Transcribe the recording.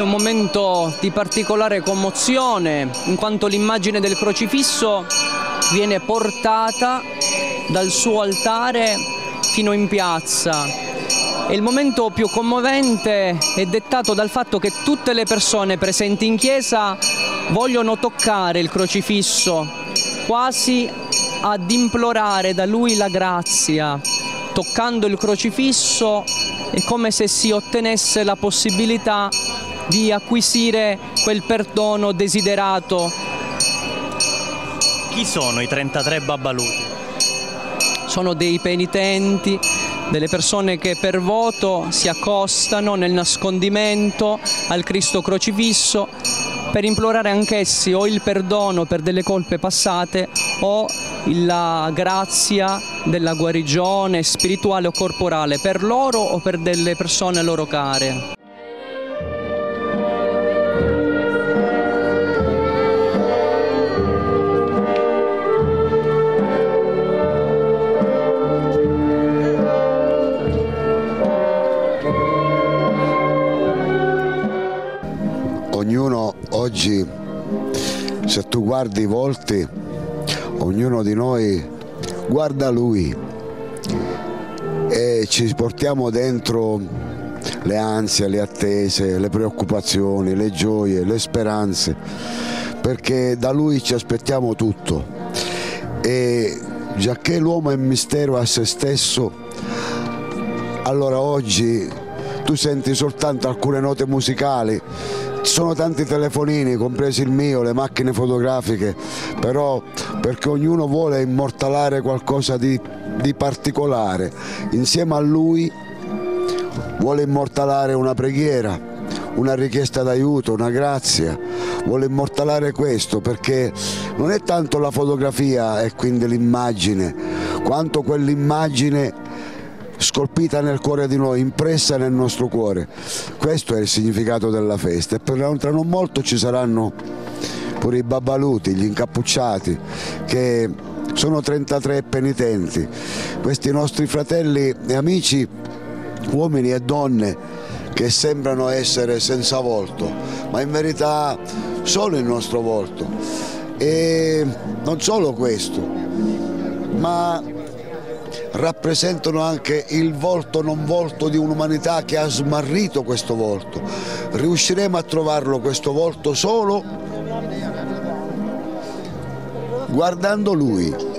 è un momento di particolare commozione in quanto l'immagine del crocifisso viene portata dal suo altare fino in piazza. E il momento più commovente è dettato dal fatto che tutte le persone presenti in chiesa vogliono toccare il crocifisso, quasi ad implorare da lui la grazia. Toccando il crocifisso è come se si ottenesse la possibilità di acquisire quel perdono desiderato. Chi sono i 33 babbaluti? Sono dei penitenti, delle persone che per voto si accostano nel nascondimento al Cristo crocifisso per implorare anch'essi o il perdono per delle colpe passate o la grazia della guarigione spirituale o corporale per loro o per delle persone loro care. Ognuno oggi, se tu guardi i volti, ognuno di noi guarda lui e ci portiamo dentro le ansie, le attese, le preoccupazioni, le gioie, le speranze, perché da lui ci aspettiamo tutto. E giacché l'uomo è mistero a se stesso, allora oggi tu senti soltanto alcune note musicali ci sono tanti telefonini, compresi il mio, le macchine fotografiche, però perché ognuno vuole immortalare qualcosa di, di particolare. Insieme a lui vuole immortalare una preghiera, una richiesta d'aiuto, una grazia, vuole immortalare questo perché non è tanto la fotografia e quindi l'immagine, quanto quell'immagine scolpita nel cuore di noi, impressa nel nostro cuore. Questo è il significato della festa e per, tra non molto ci saranno pure i babbaluti, gli incappucciati, che sono 33 penitenti, questi nostri fratelli e amici, uomini e donne che sembrano essere senza volto, ma in verità sono il nostro volto. E non solo questo, ma rappresentano anche il volto non volto di un'umanità che ha smarrito questo volto. Riusciremo a trovarlo questo volto solo guardando lui.